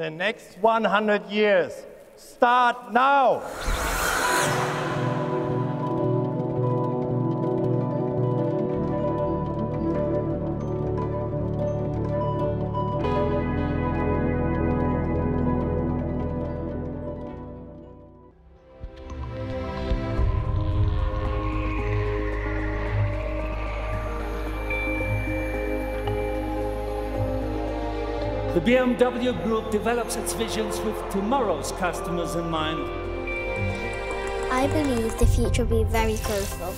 The next 100 years start now. The BMW Group develops its visions with tomorrow's customers in mind. I believe the future will be very colourful.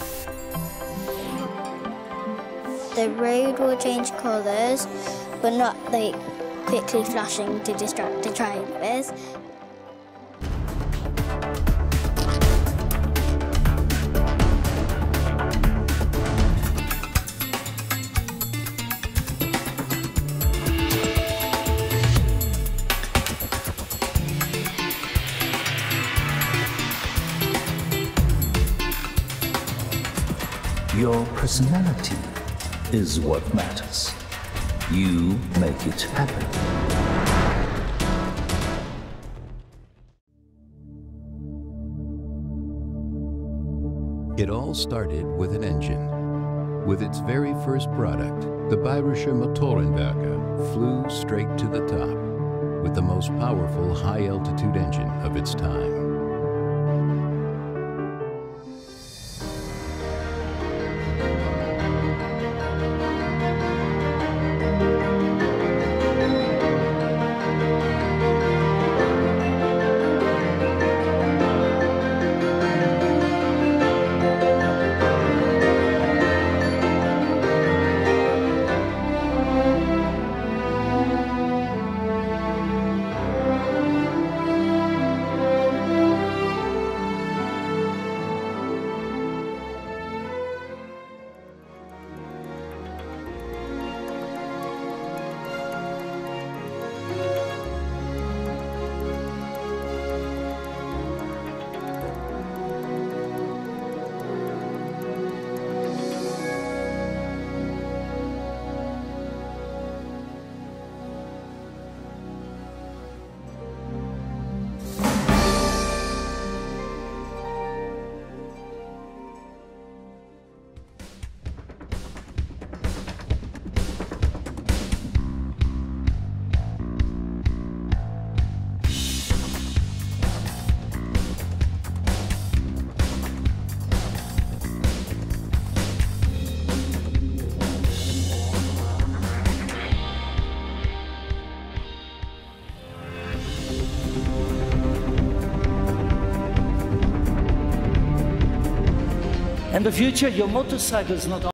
The road will change colours, but not like quickly flashing to distract the drivers. Your personality is what matters. You make it happen. It all started with an engine. With its very first product, the Bayerischer Motorenwerke flew straight to the top with the most powerful high-altitude engine of its time. In the future, your motorcycle is not